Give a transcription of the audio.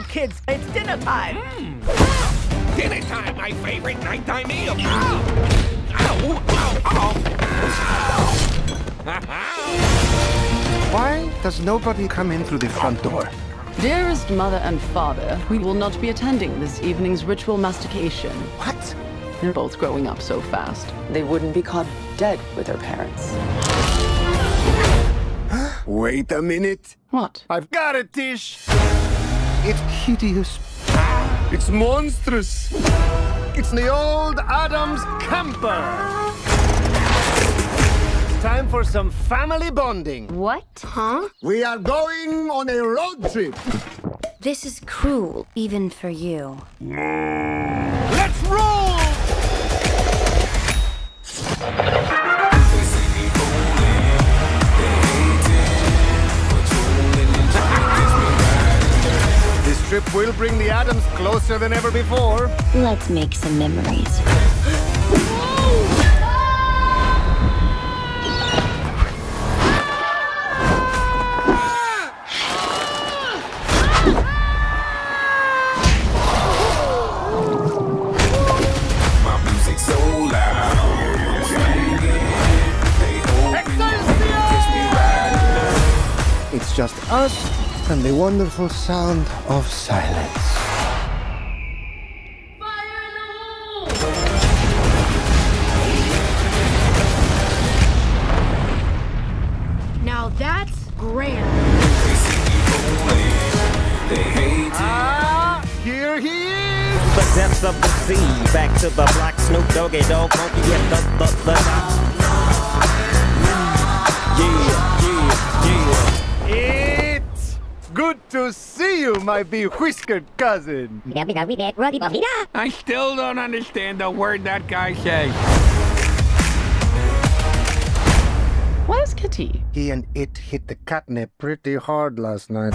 you kids. It's dinner time. Hmm. Dinner time, my favorite nighttime meal. Ow! Ow! Ow! Ow! Why does nobody come in through the front door? Dearest mother and father, we will not be attending this evening's ritual mastication. What? They're both growing up so fast. They wouldn't be caught dead with their parents. Wait a minute. What? I've got it, Tish. It's hideous. It's monstrous. It's the old Addams camper. It's time for some family bonding. What? Huh? We are going on a road trip. This is cruel, even for you. Let's roll! Will bring the Addams closer than ever before. Let's make some memories. My music's so loud. They hold me, kiss me right. It's just us and the wonderful sound of silence. Now that's grand. Ah, here he is! the depths of the sea. Back to the black Snoop Doggy Dogg, funky at the the the good to see you, my bewhiskered cousin. I still don't understand a word that guy says. Where's Kitty? He and Itt hit the catnip pretty hard last night.